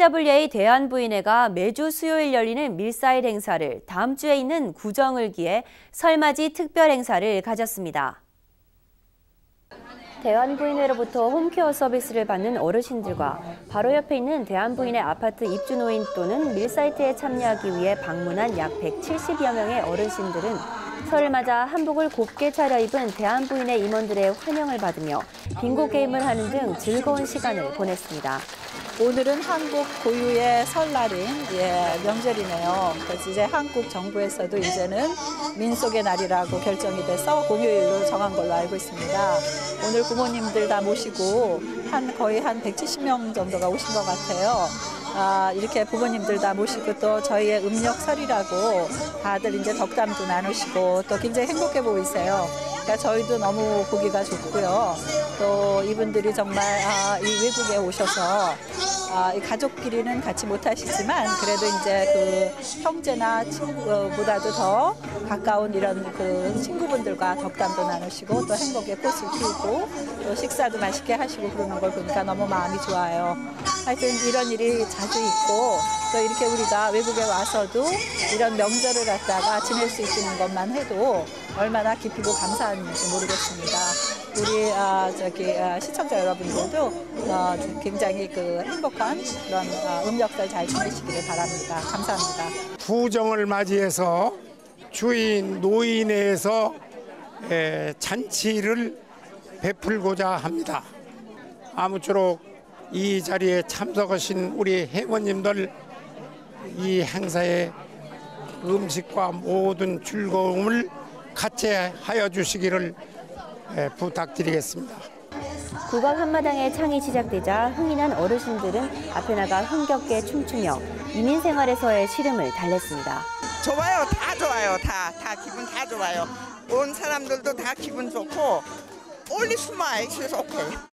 KWA 대한부인회가 매주 수요일 열리는 밀사일 행사를 다음 주에 있는 구정을 기해 설맞이 특별 행사를 가졌습니다. 대한부인회로부터 홈케어 서비스를 받는 어르신들과 바로 옆에 있는 대한부인회 아파트 입주노인 또는 밀사이트에 참여하기 위해 방문한 약 170여 명의 어르신들은 설을 맞아 한복을 곱게 차려입은 대한부인회 임원들의 환영을 받으며 빙고 게임을 하는 등 즐거운 시간을 보냈습니다. 오늘은 한국 고유의 설날인 예, 명절이네요. 그래서 이제 한국 정부에서도 이제는 민속의 날이라고 결정이 돼서 공휴일로 정한 걸로 알고 있습니다. 오늘 부모님들 다 모시고 한 거의 한 170명 정도가 오신 것 같아요. 아, 이렇게 부모님들 다 모시고 또 저희의 음력설이라고 다들 이제 덕담도 나누시고 또 굉장히 행복해 보이세요. 그러니까 저희도 너무 보기가 좋고요. 또 이분들이 정말 아, 이 외국에 오셔서 아, 이 가족끼리는 같이 못하시지만 그래도 이제 그 형제나 친구보다도 더 가까운 이런 그 친구분들과 덕담도 나누시고 또 행복의 꽃을 피우고 또 식사도 맛있게 하시고 그러는 걸 보니까 너무 마음이 좋아요. 하여튼 이런 일이 자주 있고 또 이렇게 우리가 외국에 와서도 이런 명절을 갖다가 지낼 수 있는 것만 해도 얼마나 기쁘고 감사한지 모르겠습니다. 우리 아, 저기 아, 시청자 여러분들도 어, 굉장히 그 행복한 그런 어, 음력설 잘 지내시기를 바랍니다. 감사합니다. 구정을 맞이해서 주인 노인회에서 에, 잔치를 베풀고자 합니다. 아무쪼록 이 자리에 참석하신 우리 회원님들 이 행사의 음식과 모든 즐거움을 같이 하여 주시기를 에, 부탁드리겠습니다. 국악 한마당의 창이 시작되자 흥인한 어르신들은 앞에 나가 흥겹게 춤추며 이민 생활에서의 시름을 달랬습니다. 좋아요, 다 좋아요, 다, 다 기분 다 좋아요. 온 사람들도 다 기분 좋고, only smile is okay.